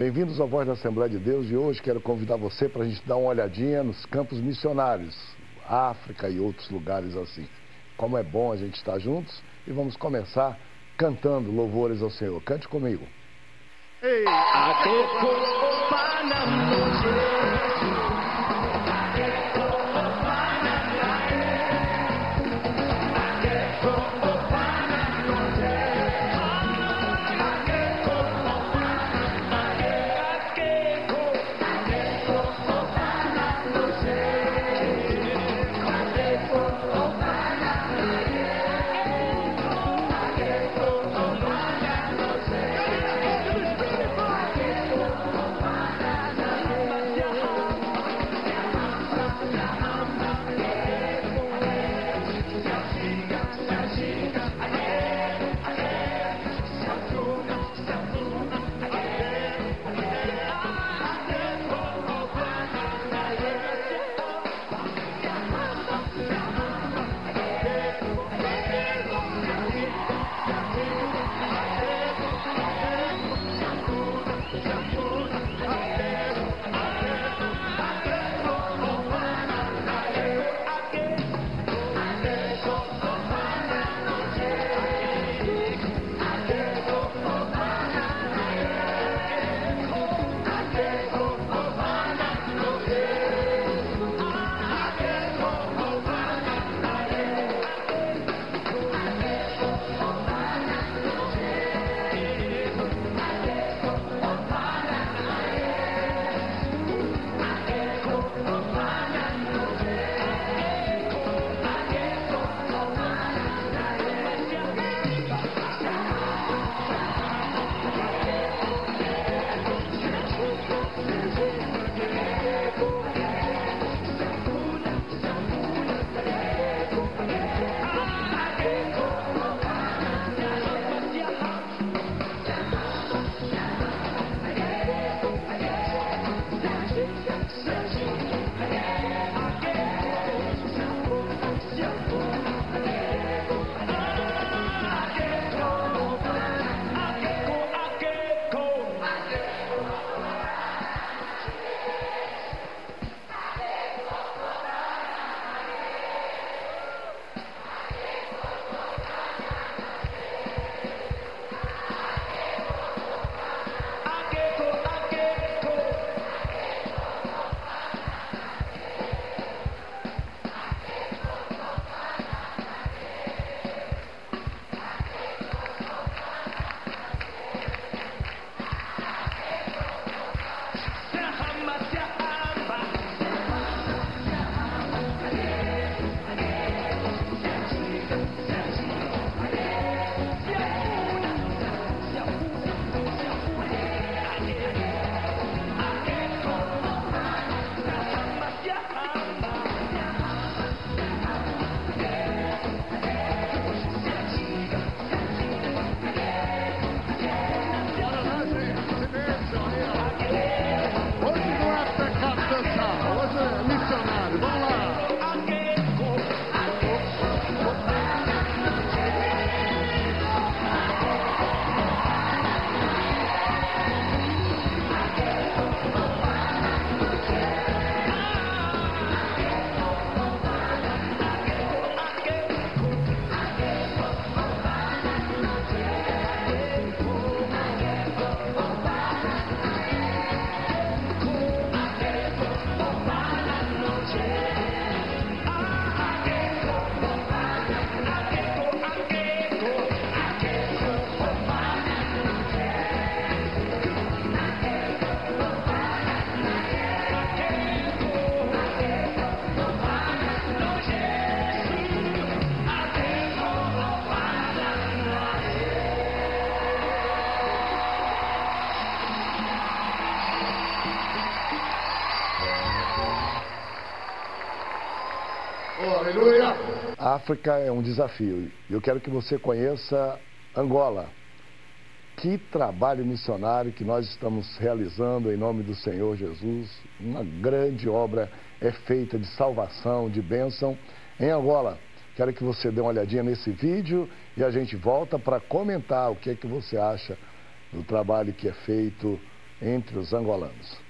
Bem-vindos ao Voz da Assembleia de Deus e hoje quero convidar você para a gente dar uma olhadinha nos campos missionários, África e outros lugares assim. Como é bom a gente estar juntos e vamos começar cantando louvores ao Senhor. Cante comigo. Ei. África é um desafio. Eu quero que você conheça Angola. Que trabalho missionário que nós estamos realizando em nome do Senhor Jesus. Uma grande obra é feita de salvação, de bênção em Angola. Quero que você dê uma olhadinha nesse vídeo e a gente volta para comentar o que é que você acha do trabalho que é feito entre os angolanos.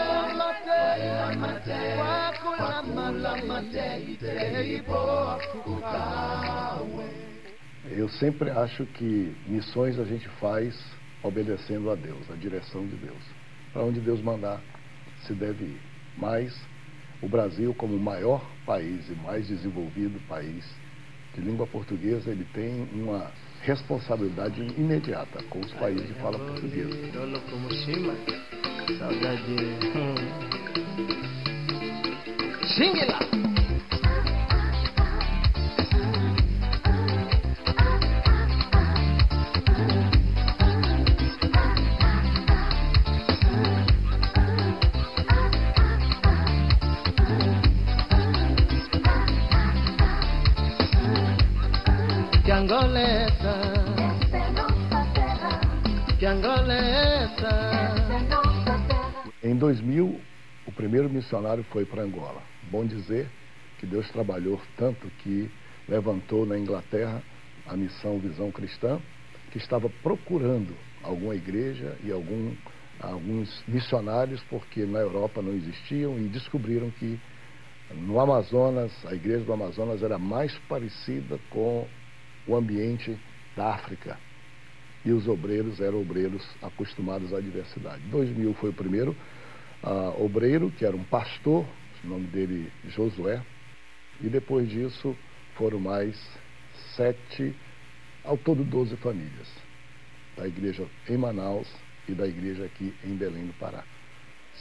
Eu sempre acho que missões a gente faz obedecendo a Deus, a direção de Deus. Para onde Deus mandar, se deve ir. Mas o Brasil, como o maior país e mais desenvolvido país de língua portuguesa, ele tem uma responsabilidade imediata com os países de fala portuguesa. Xingue lá! Em 2000, o primeiro missionário foi para Angola. Bom dizer que Deus trabalhou tanto que levantou na Inglaterra a missão Visão Cristã, que estava procurando alguma igreja e algum, alguns missionários, porque na Europa não existiam, e descobriram que no Amazonas, a igreja do Amazonas era mais parecida com o ambiente da África. E os obreiros eram obreiros acostumados à diversidade. 2000 foi o primeiro uh, obreiro, que era um pastor, o nome dele Josué, e depois disso foram mais sete, ao todo doze famílias, da igreja em Manaus e da igreja aqui em Belém do Pará.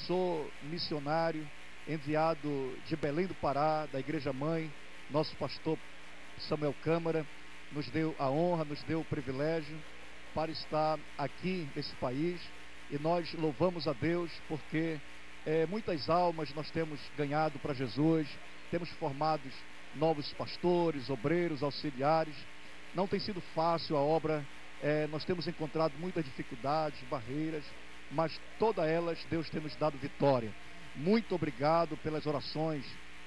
Sou missionário, enviado de Belém do Pará, da igreja mãe, nosso pastor Samuel Câmara. Nos deu a honra, nos deu o privilégio para estar aqui nesse país. E nós louvamos a Deus porque é, muitas almas nós temos ganhado para Jesus, temos formado novos pastores, obreiros, auxiliares. Não tem sido fácil a obra, é, nós temos encontrado muitas dificuldades, barreiras, mas todas elas Deus tem nos dado vitória. Muito obrigado pelas orações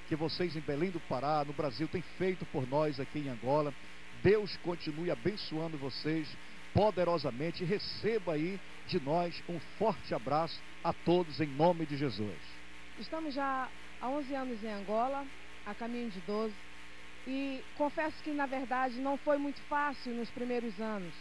que vocês em Belém do Pará, no Brasil, têm feito por nós aqui em Angola. Deus continue abençoando vocês poderosamente. Receba aí de nós um forte abraço a todos em nome de Jesus. Estamos já há 11 anos em Angola, a caminho de 12, e confesso que na verdade não foi muito fácil nos primeiros anos.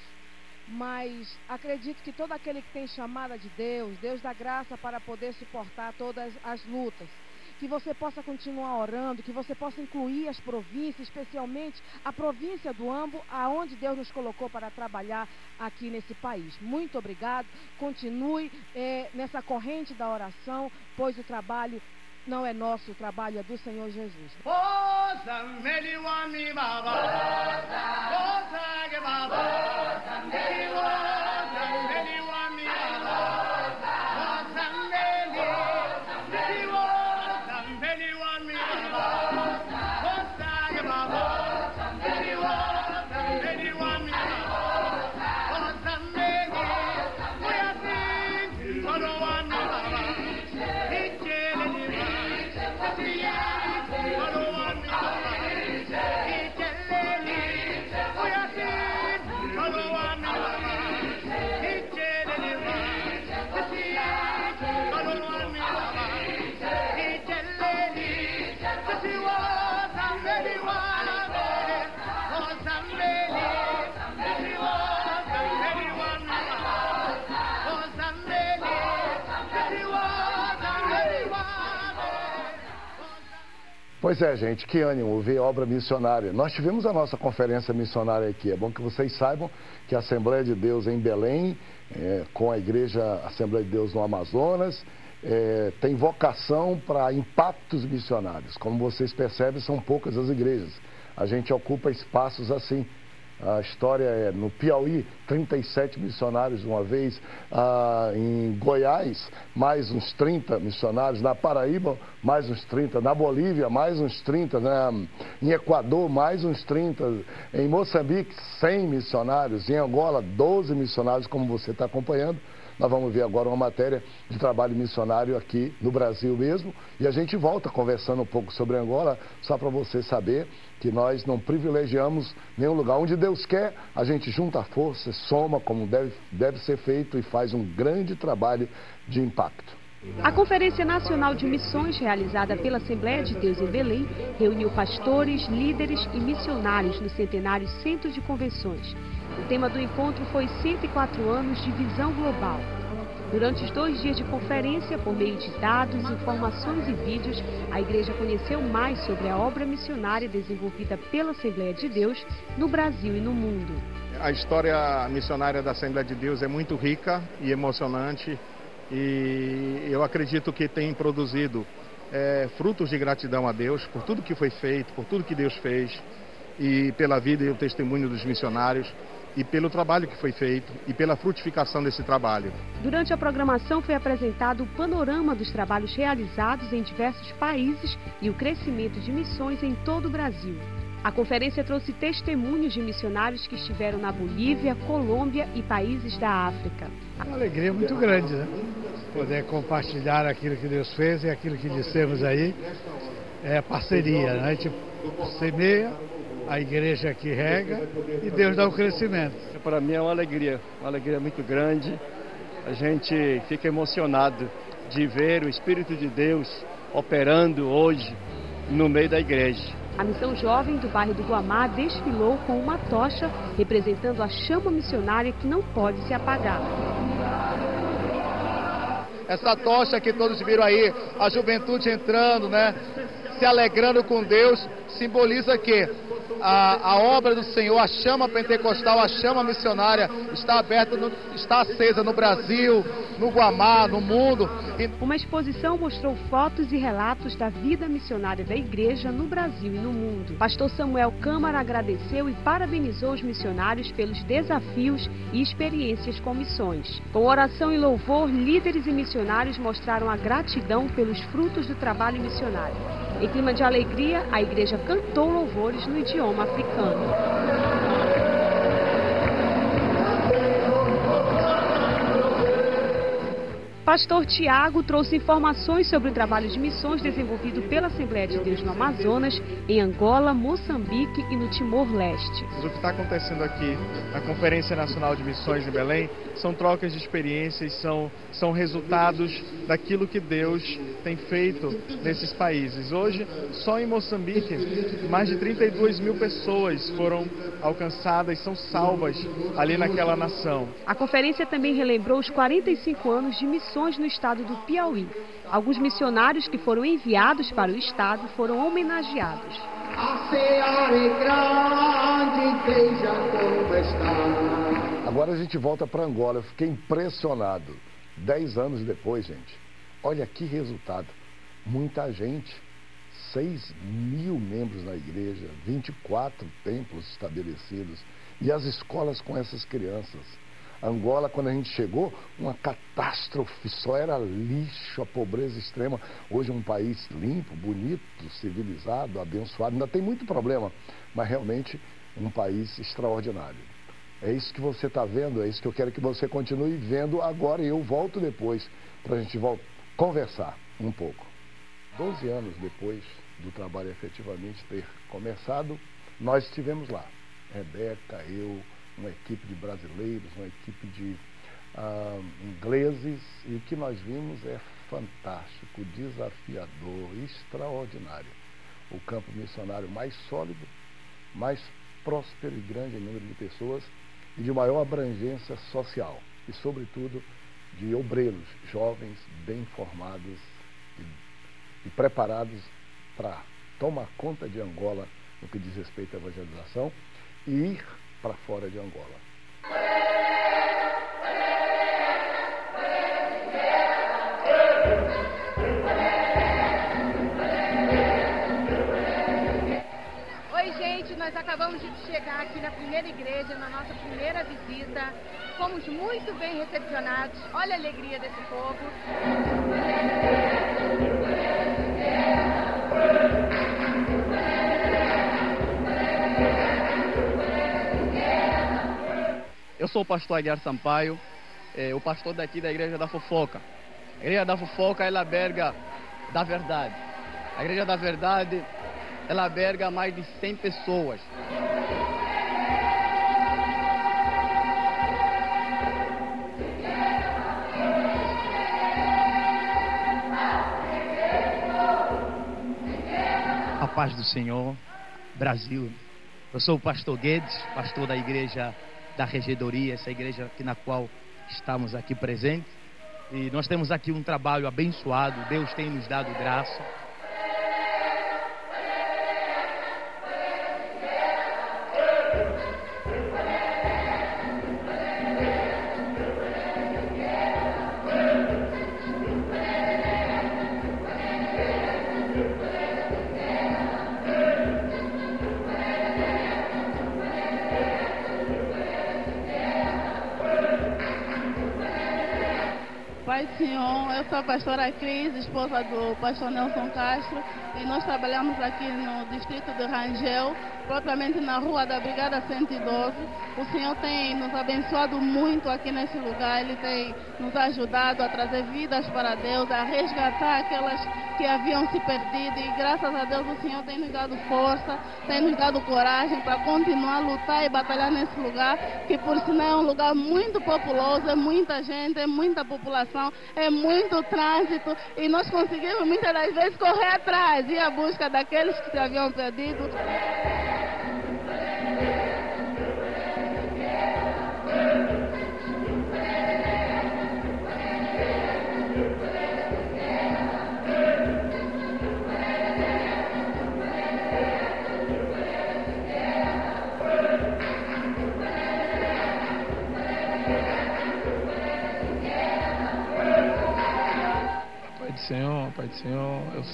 Mas acredito que todo aquele que tem chamada de Deus, Deus dá graça para poder suportar todas as lutas que você possa continuar orando, que você possa incluir as províncias, especialmente a província do Ambo, aonde Deus nos colocou para trabalhar aqui nesse país. Muito obrigado. Continue eh, nessa corrente da oração, pois o trabalho não é nosso, o trabalho é do Senhor Jesus. Pois é, gente, que ânimo ver obra missionária. Nós tivemos a nossa conferência missionária aqui. É bom que vocês saibam que a Assembleia de Deus em Belém, é, com a Igreja Assembleia de Deus no Amazonas, é, tem vocação para impactos missionários. Como vocês percebem, são poucas as igrejas. A gente ocupa espaços assim. A história é no Piauí, 37 missionários uma vez, ah, em Goiás, mais uns 30 missionários, na Paraíba, mais uns 30, na Bolívia, mais uns 30, né? em Equador, mais uns 30, em Moçambique, 100 missionários, em Angola, 12 missionários, como você está acompanhando. Nós vamos ver agora uma matéria de trabalho missionário aqui no Brasil mesmo. E a gente volta conversando um pouco sobre Angola, só para você saber que nós não privilegiamos nenhum lugar. Onde Deus quer, a gente junta forças, soma como deve, deve ser feito e faz um grande trabalho de impacto. A Conferência Nacional de Missões, realizada pela Assembleia de Deus em Belém, reuniu pastores, líderes e missionários no centenário Centro de Convenções. O tema do encontro foi 104 anos de visão global. Durante os dois dias de conferência, por meio de dados, informações e vídeos, a igreja conheceu mais sobre a obra missionária desenvolvida pela Assembleia de Deus no Brasil e no mundo. A história missionária da Assembleia de Deus é muito rica e emocionante e eu acredito que tem produzido é, frutos de gratidão a Deus por tudo que foi feito, por tudo que Deus fez e pela vida e o testemunho dos missionários e pelo trabalho que foi feito e pela frutificação desse trabalho. Durante a programação foi apresentado o panorama dos trabalhos realizados em diversos países e o crescimento de missões em todo o Brasil. A conferência trouxe testemunhos de missionários que estiveram na Bolívia, Colômbia e países da África. Uma alegria muito grande, né? Poder compartilhar aquilo que Deus fez e aquilo que dissemos aí. É parceria, né? A gente semeia, a igreja que rega e Deus dá o crescimento. Para mim é uma alegria, uma alegria muito grande. A gente fica emocionado de ver o Espírito de Deus operando hoje no meio da igreja. A missão jovem do bairro do Guamá desfilou com uma tocha representando a chama missionária que não pode se apagar. Essa tocha que todos viram aí, a juventude entrando, né? Se alegrando com Deus, simboliza que a, a obra do Senhor, a chama pentecostal, a chama missionária está aberta, no, está acesa no Brasil, no Guamá, no mundo. Uma exposição mostrou fotos e relatos da vida missionária da igreja no Brasil e no mundo. Pastor Samuel Câmara agradeceu e parabenizou os missionários pelos desafios e experiências com missões. Com oração e louvor, líderes e missionários mostraram a gratidão pelos frutos do trabalho missionário. Em clima de alegria, a igreja cantou louvores no idioma africano. Pastor Tiago trouxe informações sobre o trabalho de missões desenvolvido pela Assembleia de Deus no Amazonas, em Angola, Moçambique e no Timor-Leste. O que está acontecendo aqui na Conferência Nacional de Missões em Belém são trocas de experiências, são, são resultados daquilo que Deus tem feito nesses países. Hoje, só em Moçambique, mais de 32 mil pessoas foram alcançadas, são salvas ali naquela nação. A conferência também relembrou os 45 anos de missões missões no estado do Piauí. Alguns missionários que foram enviados para o estado foram homenageados. Agora a gente volta para Angola. Eu fiquei impressionado. Dez anos depois, gente. Olha que resultado. Muita gente. 6 mil membros na igreja, 24 templos estabelecidos e as escolas com essas crianças. Angola, quando a gente chegou, uma catástrofe, só era lixo, a pobreza extrema. Hoje é um país limpo, bonito, civilizado, abençoado. Ainda tem muito problema, mas realmente um país extraordinário. É isso que você está vendo, é isso que eu quero que você continue vendo agora e eu volto depois para a gente conversar um pouco. Doze anos depois do trabalho efetivamente ter começado, nós estivemos lá. Rebeca, eu, uma equipe de brasileiros, uma equipe de ah, ingleses, e o que nós vimos é fantástico, desafiador, extraordinário. O campo missionário mais sólido, mais próspero e grande em número de pessoas e de maior abrangência social e, sobretudo, de obreiros jovens, bem formados e, e preparados para tomar conta de Angola no que diz respeito à evangelização e ir para fora de Angola. Oi, gente, nós acabamos de chegar aqui na primeira igreja, na nossa primeira visita. Fomos muito bem recepcionados. Olha a alegria desse povo. Eu sou o pastor Aguiar Sampaio, é, o pastor daqui da Igreja da Fofoca. A Igreja da Fofoca, ela alberga da verdade. A Igreja da Verdade, ela alberga mais de 100 pessoas. A paz do Senhor, Brasil. Eu sou o pastor Guedes, pastor da igreja da regedoria, essa igreja aqui na qual estamos aqui presentes. E nós temos aqui um trabalho abençoado, Deus tem nos dado graça. Pai Senhor, eu sou a pastora Cris, esposa do pastor Nelson Castro, e nós trabalhamos aqui no distrito de Rangel, propriamente na rua da Brigada 112. O Senhor tem nos abençoado muito aqui nesse lugar, Ele tem nos ajudado a trazer vidas para Deus, a resgatar aquelas que haviam se perdido, e graças a Deus o Senhor tem nos dado força, tem nos dado coragem para continuar a lutar e batalhar nesse lugar, que por sinal é um lugar muito populoso, é muita gente, é muita população, é muito trânsito, e nós conseguimos muitas das vezes correr atrás e à busca daqueles que se haviam perdido.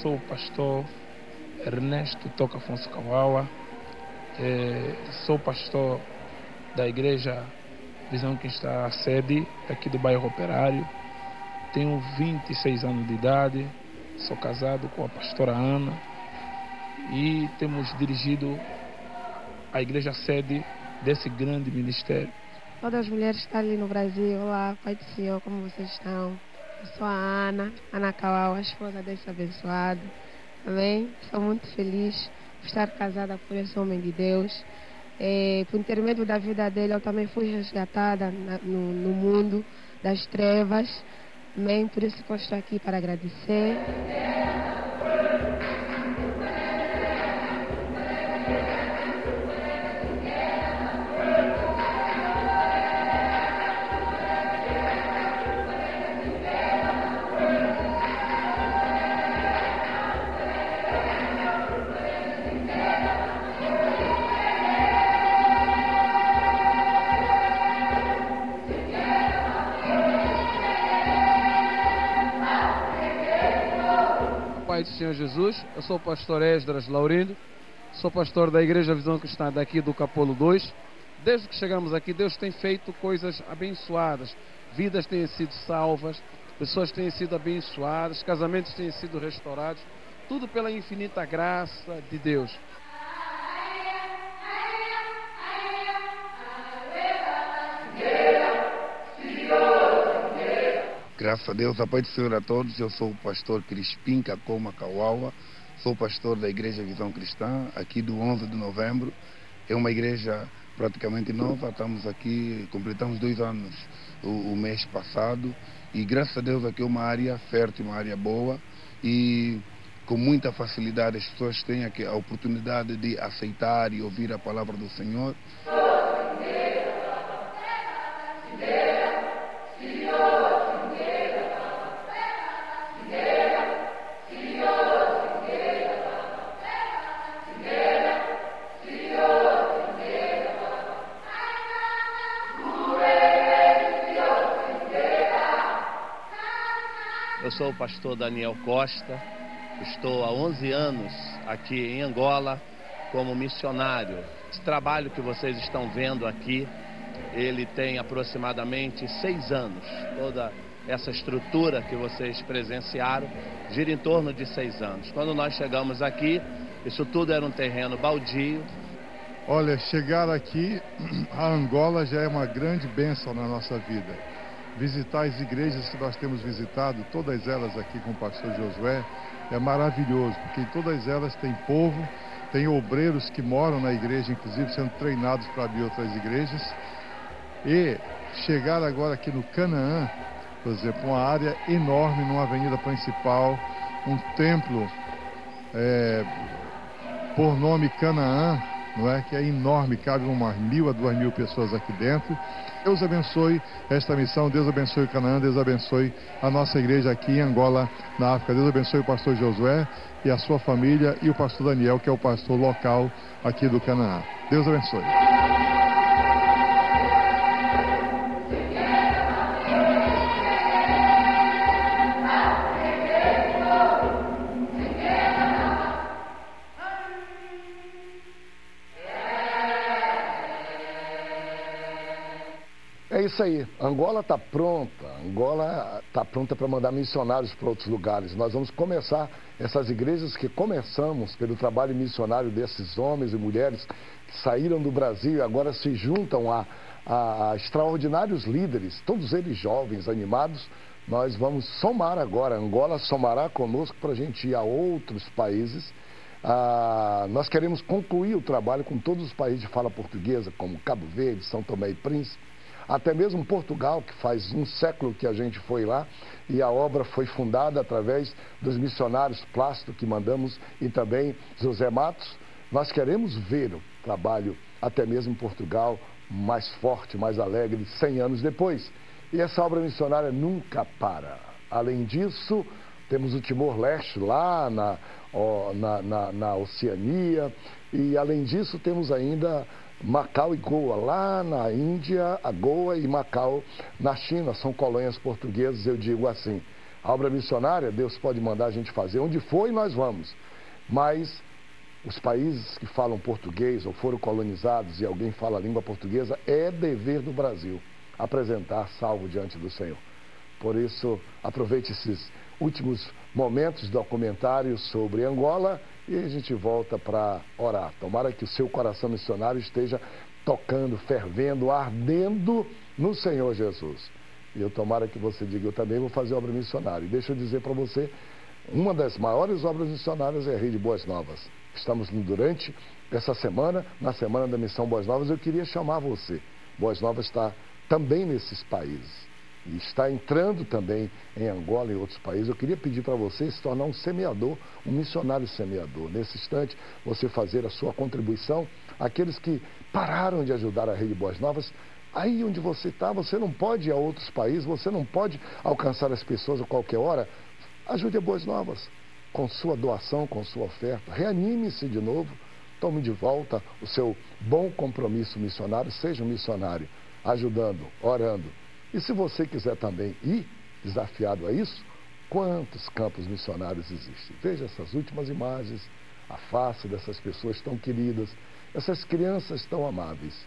Sou o pastor Ernesto Toca Afonso Kawawa, eh, sou pastor da igreja Visão que está a sede aqui do bairro Operário, tenho 26 anos de idade, sou casado com a pastora Ana e temos dirigido a igreja sede desse grande ministério. Todas as mulheres que estão ali no Brasil, olá, Pai do Senhor, como vocês estão? Eu sou a Ana, Ana Kawau, a esposa desse abençoado. Amém? Sou muito feliz por estar casada por esse homem de Deus. Eh, por intermédio da vida dele, eu também fui resgatada na- no, no mundo das trevas. Amém? Por isso que eu estou aqui para agradecer. Senhor Jesus, eu sou o pastor Esdras Laurindo, sou pastor da Igreja Visão Cristã daqui do Capolo 2. Desde que chegamos aqui, Deus tem feito coisas abençoadas, vidas têm sido salvas, pessoas têm sido abençoadas, casamentos têm sido restaurados, tudo pela infinita graça de Deus. Graças a Deus, a paz do Senhor a todos. Eu sou o pastor Crispim Cacoma Cauaua, sou pastor da Igreja Visão Cristã, aqui do 11 de novembro. É uma igreja praticamente nova, estamos aqui, completamos dois anos o, o mês passado e graças a Deus aqui é uma área fértil, uma área boa e com muita facilidade as pessoas têm a oportunidade de aceitar e ouvir a palavra do Senhor. Eu sou o pastor Daniel Costa, estou há 11 anos aqui em Angola como missionário. Esse trabalho que vocês estão vendo aqui, ele tem aproximadamente seis anos. Toda essa estrutura que vocês presenciaram gira em torno de seis anos. Quando nós chegamos aqui, isso tudo era um terreno baldio. Olha, chegar aqui a Angola já é uma grande bênção na nossa vida. Visitar as igrejas que nós temos visitado, todas elas aqui com o pastor Josué, é maravilhoso, porque em todas elas tem povo, tem obreiros que moram na igreja, inclusive sendo treinados para abrir outras igrejas. E chegar agora aqui no Canaã, por exemplo, uma área enorme numa avenida principal, um templo é, por nome Canaã, não é? que é enorme, cabe umas mil a duas mil pessoas aqui dentro. Deus abençoe esta missão, Deus abençoe Canaã, Deus abençoe a nossa igreja aqui em Angola, na África. Deus abençoe o pastor Josué e a sua família e o pastor Daniel, que é o pastor local aqui do Canaã. Deus abençoe. Isso aí. Angola está pronta. Angola está pronta para mandar missionários para outros lugares. Nós vamos começar essas igrejas que começamos pelo trabalho missionário desses homens e mulheres que saíram do Brasil e agora se juntam a, a, a extraordinários líderes, todos eles jovens, animados. Nós vamos somar agora. Angola somará conosco para a gente ir a outros países. Ah, nós queremos concluir o trabalho com todos os países de fala portuguesa, como Cabo Verde, São Tomé e Príncipe até mesmo Portugal, que faz um século que a gente foi lá, e a obra foi fundada através dos missionários Plástico que mandamos e também José Matos. Nós queremos ver o trabalho, até mesmo em Portugal, mais forte, mais alegre, 100 anos depois. E essa obra missionária nunca para. Além disso, temos o Timor-Leste lá na, na, na, na Oceania, e além disso temos ainda Macau e Goa, lá na Índia, a Goa e Macau na China, são colônias portuguesas, eu digo assim. A obra missionária, Deus pode mandar a gente fazer onde for e nós vamos. Mas os países que falam português ou foram colonizados e alguém fala a língua portuguesa, é dever do Brasil apresentar salvo diante do Senhor. Por isso, aproveite esses últimos momentos do documentário sobre Angola e a gente volta para orar. Tomara que o seu coração missionário esteja tocando, fervendo, ardendo no Senhor Jesus. E eu tomara que você diga, eu também vou fazer obra missionária. E deixa eu dizer para você, uma das maiores obras missionárias é a Rede Boas Novas. Estamos durante essa semana, na semana da Missão Boas Novas, eu queria chamar você. Boas Novas está também nesses países está entrando também em Angola e outros países, eu queria pedir para você se tornar um semeador, um missionário semeador. Nesse instante, você fazer a sua contribuição. Aqueles que pararam de ajudar a Rede Boas Novas, aí onde você está, você não pode ir a outros países, você não pode alcançar as pessoas a qualquer hora. Ajude a Boas Novas com sua doação, com sua oferta. Reanime-se de novo. Tome de volta o seu bom compromisso missionário. Seja um missionário, ajudando, orando e se você quiser também ir desafiado a isso, quantos campos missionários existem? Veja essas últimas imagens, a face dessas pessoas tão queridas, essas crianças tão amáveis.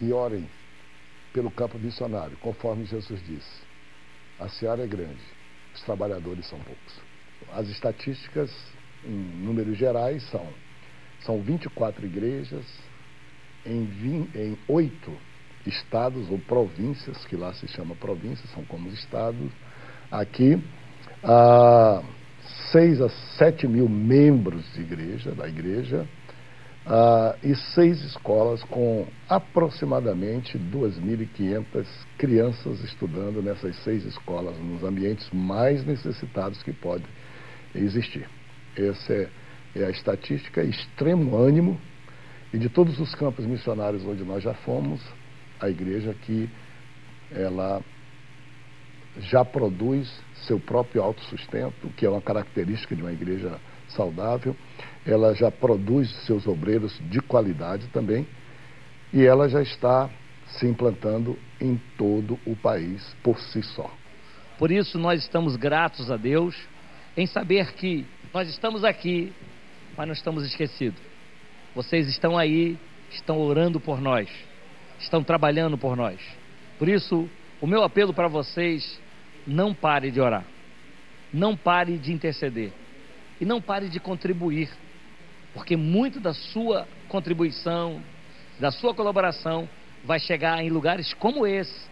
E orem pelo campo missionário, conforme Jesus disse. A seara é grande, os trabalhadores são poucos. As estatísticas, em números gerais, são, são 24 igrejas em, 20, em 8 estados ou províncias, que lá se chama províncias, são como estados. Aqui, há 6 a 7 mil membros de igreja, da igreja, ah, e seis escolas com aproximadamente 2.500 crianças estudando nessas seis escolas, nos ambientes mais necessitados que podem existir. Essa é, é a estatística, extremo ânimo, e de todos os campos missionários onde nós já fomos, a igreja que ela já produz seu próprio autossustento, que é uma característica de uma igreja saudável, ela já produz seus obreiros de qualidade também, e ela já está se implantando em todo o país por si só. Por isso nós estamos gratos a Deus em saber que nós estamos aqui, mas não estamos esquecidos. Vocês estão aí estão orando por nós, estão trabalhando por nós. Por isso, o meu apelo para vocês: não pare de orar, não pare de interceder e não pare de contribuir, porque muito da sua contribuição, da sua colaboração, vai chegar em lugares como esse,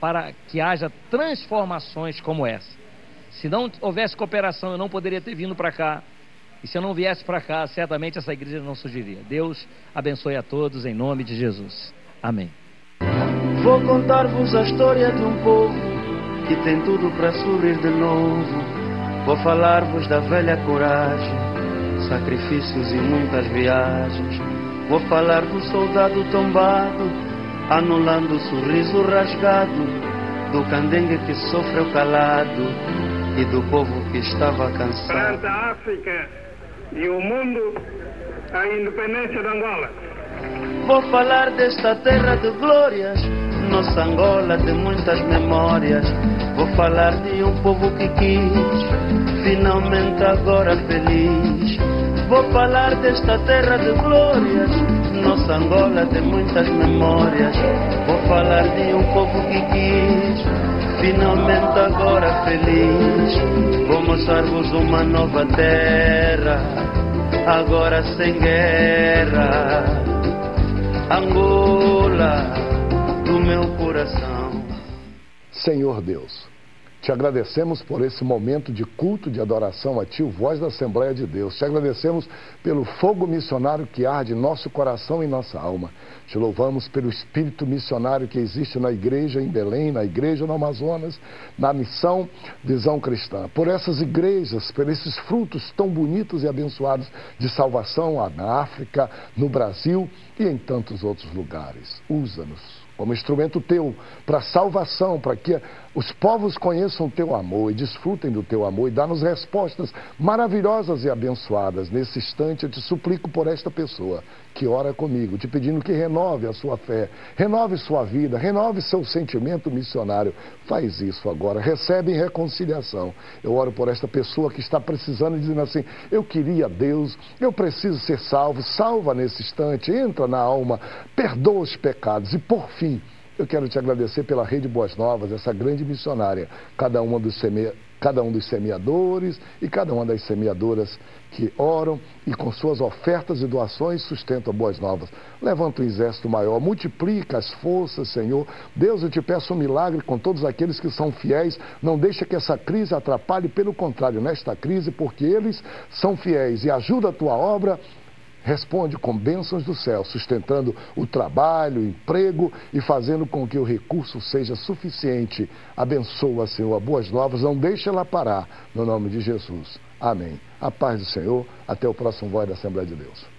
para que haja transformações como essa. Se não houvesse cooperação, eu não poderia ter vindo para cá. E se eu não viesse para cá, certamente essa igreja não surgiria. Deus abençoe a todos em nome de Jesus. Amém. Vou contar-vos a história de um povo que tem tudo para sorrir de novo. Vou falar-vos da velha coragem, sacrifícios e muitas viagens. Vou falar do soldado tombado, anulando o sorriso rasgado, do candengue que sofreu calado e do povo que estava cansado. Perante a África e o mundo, a independência de Angola. Vou falar desta terra de glórias, nossa Angola de muitas memórias. Vou falar de um povo que quis, finalmente agora feliz. Vou falar desta terra de glórias, nossa Angola de muitas memórias. Vou falar de um povo que quis, finalmente agora feliz. Vou mostrar-vos uma nova terra, agora sem guerra. Angola do meu coração. Senhor Deus, te agradecemos por esse momento de culto de adoração a Ti, voz da Assembleia de Deus. Te agradecemos pelo fogo missionário que arde em nosso coração e nossa alma. Te louvamos pelo espírito missionário que existe na igreja em Belém, na igreja no Amazonas, na missão Visão Cristã. Por essas igrejas, por esses frutos tão bonitos e abençoados de salvação na África, no Brasil e em tantos outros lugares. Usa-nos como instrumento teu para salvação, para que os povos conheçam o teu amor e desfrutem do teu amor e dá-nos respostas maravilhosas e abençoadas. Nesse instante eu te suplico por esta pessoa que ora comigo, te pedindo que renove a sua fé, renove sua vida, renove seu sentimento missionário. Faz isso agora, recebe em reconciliação. Eu oro por esta pessoa que está precisando, dizendo assim: Eu queria Deus, eu preciso ser salvo, salva nesse instante, entra na alma, perdoa os pecados e por fim. Eu quero te agradecer pela Rede Boas Novas, essa grande missionária, cada uma dos seme... cada um dos semeadores e cada uma das semeadoras que oram e com suas ofertas e doações sustentam Boas Novas. Levanta um exército maior, multiplica as forças, Senhor. Deus, eu te peço um milagre com todos aqueles que são fiéis. Não deixa que essa crise atrapalhe, pelo contrário, nesta crise, porque eles são fiéis e ajuda a tua obra responde com bênçãos do céu, sustentando o trabalho, o emprego e fazendo com que o recurso seja suficiente. Abençoa, Senhor, a boas novas, não deixe ela parar, no nome de Jesus. Amém. A paz do Senhor, até o próximo Voz da Assembleia de Deus.